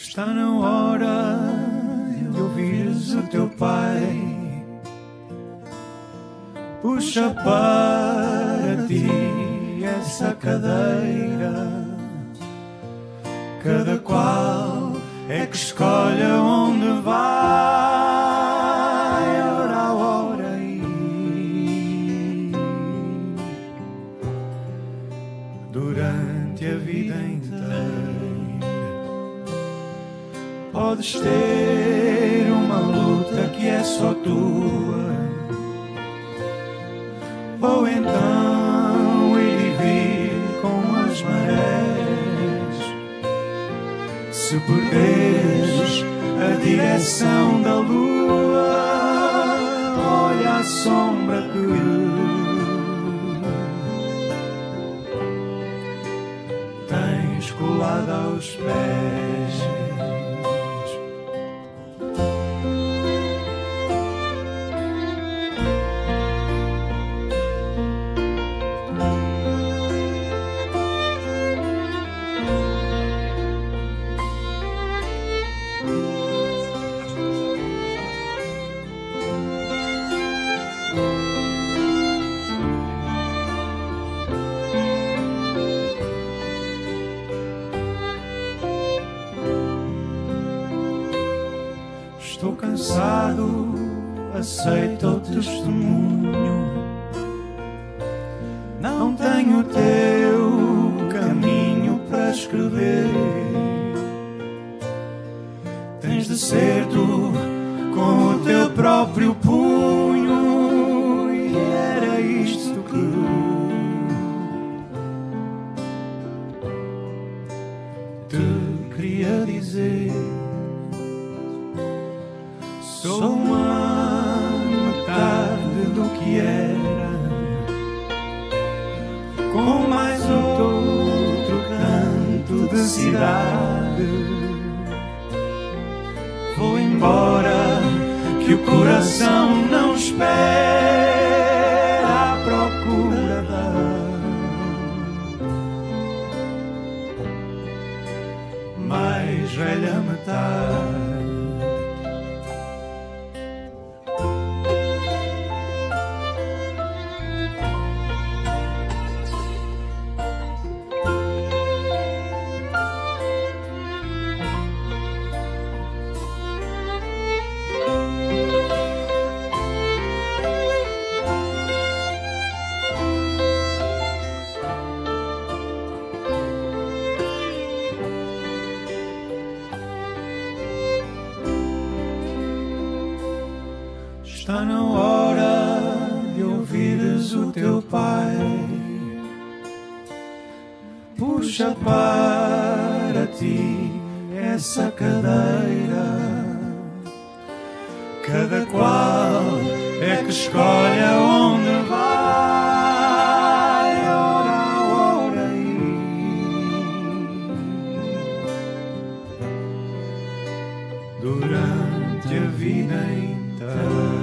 Está na hora de ouvires o teu pai. Puxa para ti essa cadeira. Cada qual é que escolhe onde vai. Ora a hora aí. Durante a vida inteira. Podes ter uma luta que é só tua, ou então ir e com as marés. Se perderes a direção da lua, olha a sombra que tens colada aos pés. Estou cansado, aceita o testemunho. Não tenho teu caminho para escrever. Tens de ser tu com o teu próprio punho. E era isto que te queria dizer. Sou uma metade do que era, com mais outro canto de cidade. Vou embora, que o coração não espera velha metade. Está na hora de ouvires o teu pai. Puxa para ti essa cadeira. Cada qual é que escolhe aonde vai. Ora, ora aí. Durante a vida inteira.